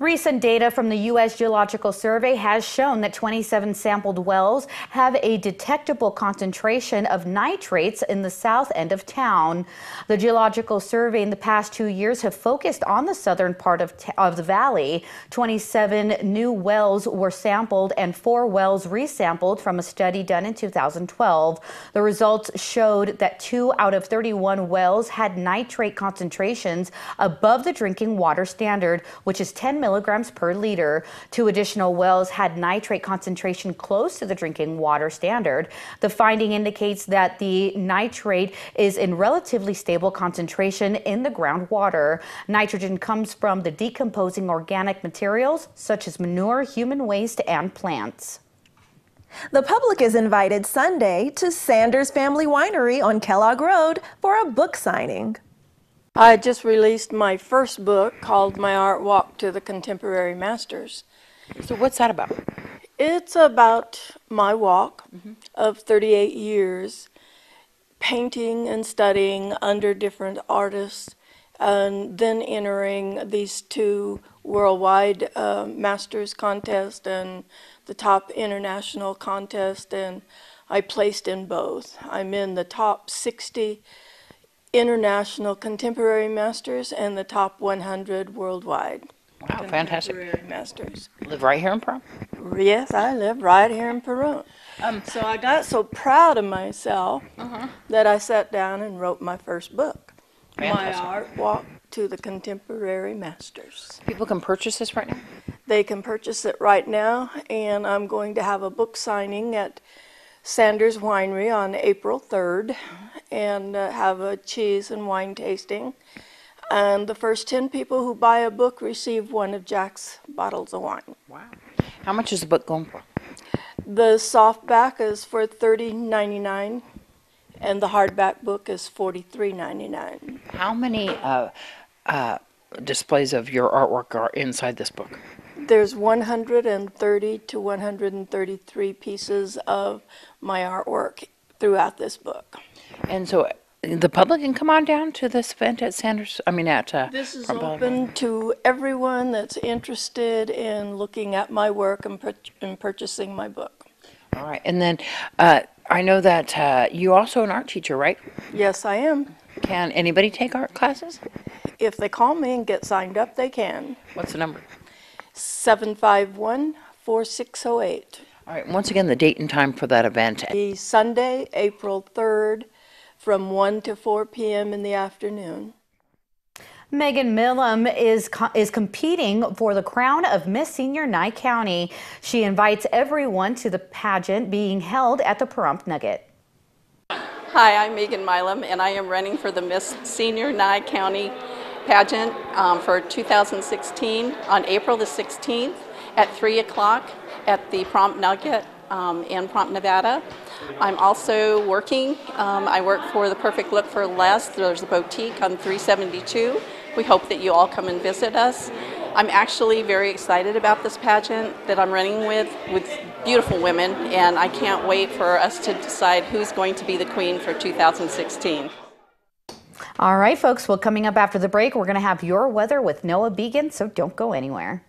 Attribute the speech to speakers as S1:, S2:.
S1: Recent data from the U.S. Geological Survey has shown that 27 sampled wells have a detectable concentration of nitrates in the south end of town. The Geological Survey in the past two years have focused on the southern part of, of the valley. 27 new wells were sampled and four wells resampled from a study done in 2012. The results showed that two out of 31 wells had nitrate concentrations above the drinking water standard, which is 10 milligrams milligrams per liter. Two additional wells had nitrate concentration close to the drinking water standard. The finding indicates that the nitrate is in relatively stable concentration in the groundwater. Nitrogen comes from the decomposing organic materials such as manure, human waste, and plants.
S2: The public is invited Sunday to Sanders Family Winery on Kellogg Road for a book signing.
S3: I just released my first book called My Art Walk to the Contemporary Masters.
S4: So, what's that about?
S3: It's about my walk mm-hmm. of 38 years painting and studying under different artists, and then entering these two worldwide uh, masters contest and the top international contest, and I placed in both. I'm in the top 60 international contemporary masters and the top 100 worldwide.
S4: Wow, fantastic.
S3: Contemporary masters.
S4: Live right here in Pahrump?
S3: Yes, I live right here in Pahrump. Um, so I got so proud of myself uh-huh. that I sat down and wrote my first book, fantastic. My Art Walk to the Contemporary Masters.
S4: People can purchase this right now?
S3: They can purchase it right now, and I'm going to have a book signing at Sanders Winery on April 3rd and uh, have a cheese and wine tasting. And the first 10 people who buy a book receive one of Jack's bottles of wine.
S4: Wow. How much is the book going for?
S3: The softback is for $30.99 and the hardback book is $43.99.
S4: How many uh, uh, displays of your artwork are inside this book?
S3: There's 130 to 133 pieces of my artwork throughout this book.
S4: And so the public can come on down to this event at Sanders, I mean, at. uh,
S3: This is
S4: Front
S3: open to everyone that's interested in looking at my work and pur- and purchasing my book.
S4: All right, and then uh, I know that uh, you also an art teacher, right?
S3: Yes, I am.
S4: Can anybody take art classes?
S3: If they call me and get signed up, they can.
S4: What's the number?
S3: 751 4608.
S4: All right, once again, the date and time for that event.
S3: Sunday, April 3rd, from 1 to 4 p.m. in the afternoon.
S1: Megan Milam is is competing for the crown of Miss Senior Nye County. She invites everyone to the pageant being held at the Pahrump Nugget.
S5: Hi, I'm Megan Milam, and I am running for the Miss Senior Nye County pageant um, for 2016 on April the 16th at 3 o'clock at the Pahrump Nugget um, in Pahrump, Nevada. I'm also working. Um, I work for the Perfect Look for Less. There's a boutique on 372. We hope that you all come and visit us. I'm actually very excited about this pageant that I'm running with, with beautiful women, and I can't wait for us to decide who's going to be the queen for 2016.
S1: All right, folks. Well, coming up after the break, we're going to have your weather with Noah Began, so don't go anywhere.